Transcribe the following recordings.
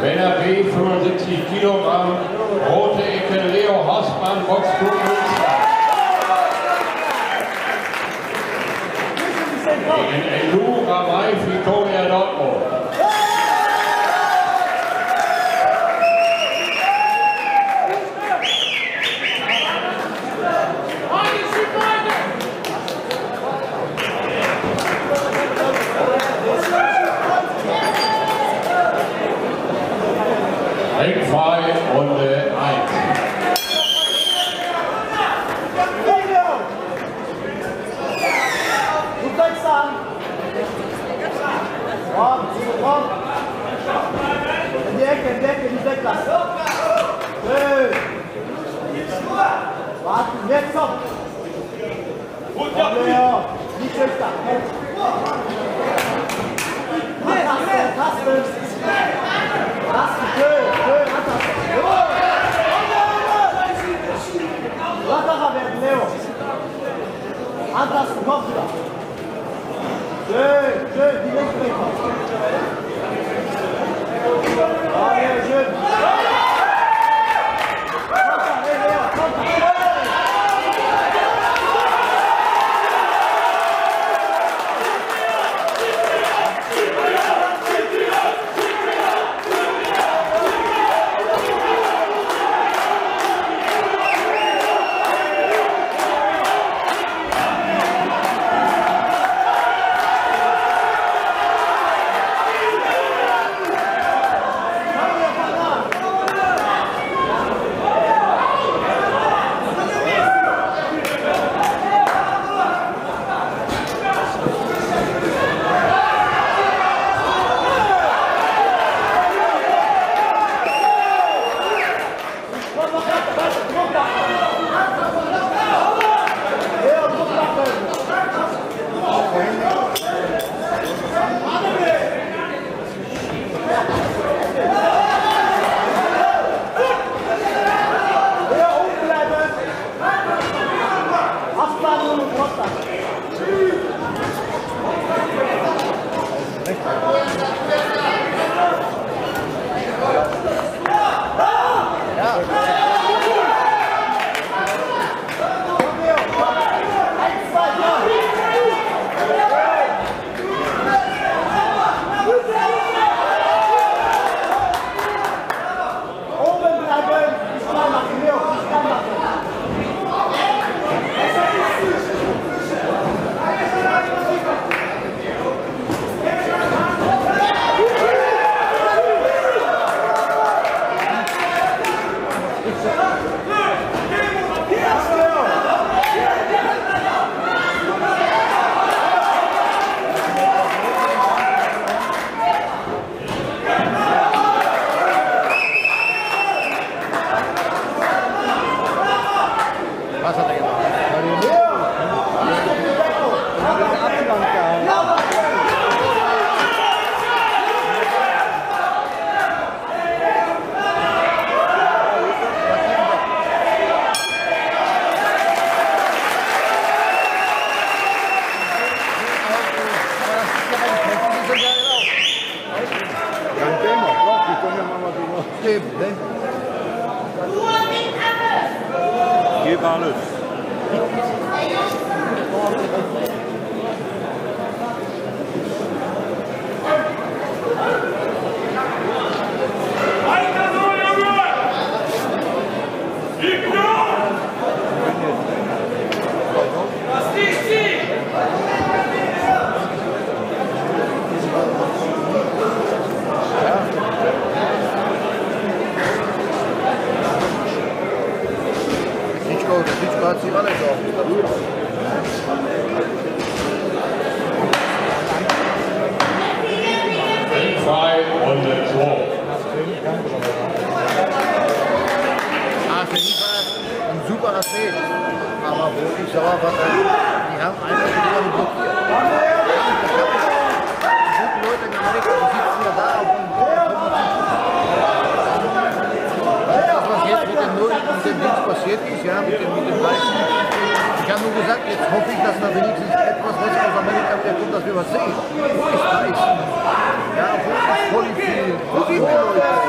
Männer B 75 Kilogramm, rote Ecke Leo Hassmann, Boxclub Münster. Gegen Elu Ramay, Victoria Dortmund. Schüchtern. Antasten, tasten. Tasten, schön, schön, antasten. Give ne? Nur mit alles. Gib alles. Ich sauer war, die haben einfach wieder blockiert. Die guten Leute in Amerika, die sitzen ja da dem Das, was jetzt mit dem Null und dem Dings passiert ist, ja, mit dem, mit dem Weißen. Ich habe nur gesagt, jetzt hoffe ich, dass da wenigstens etwas was aus Amerika kommt, dass wir was sehen. Ist? Ja, wo ist Holyfield? Wo sind die Leute?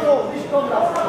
So, nicht kommen lassen.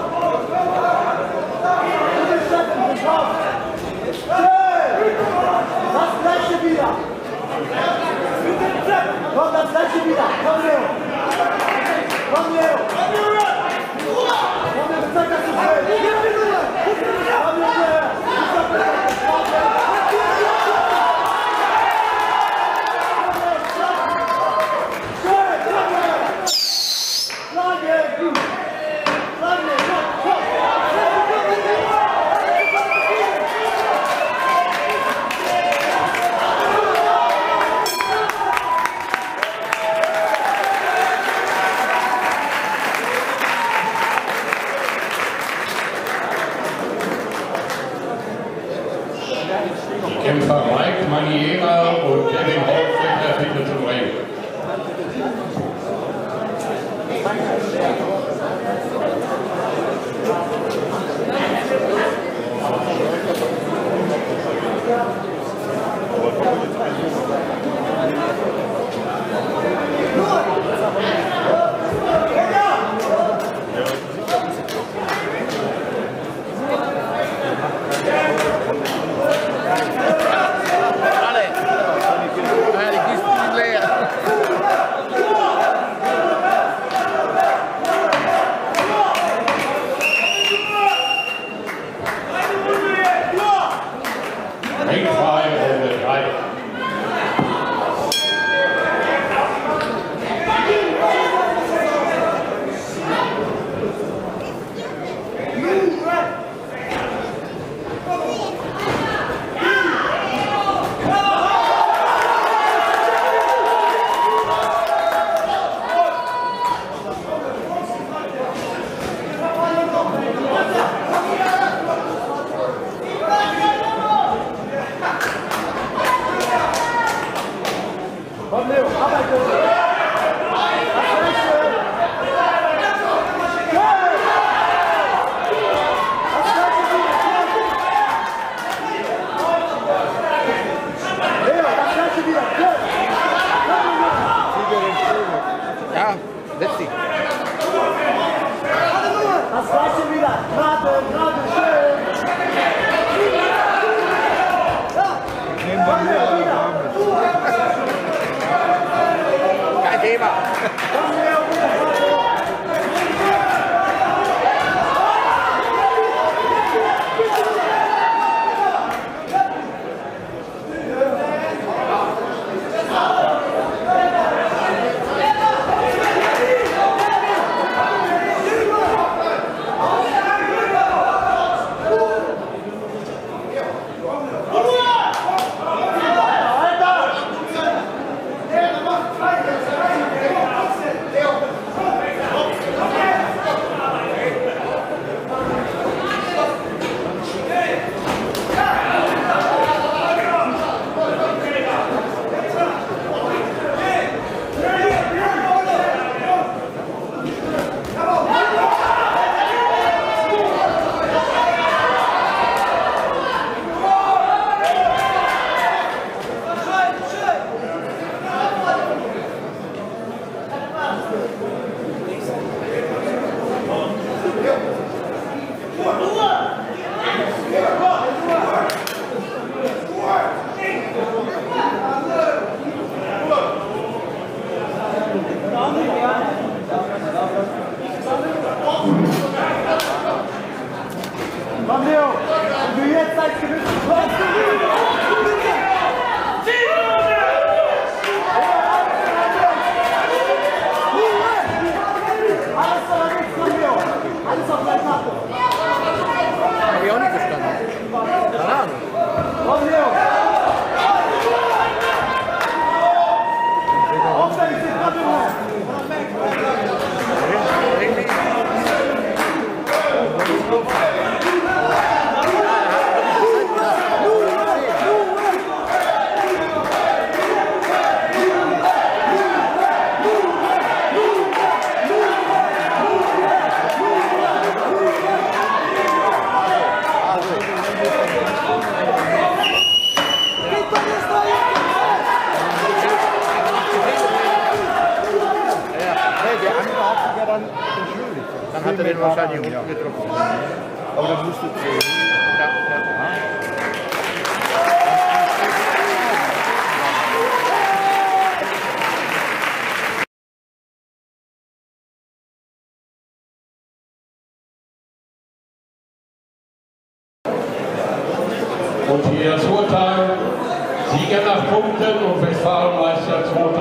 Punkten und Westfalenmeister 2016.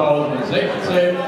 Blaue Ecke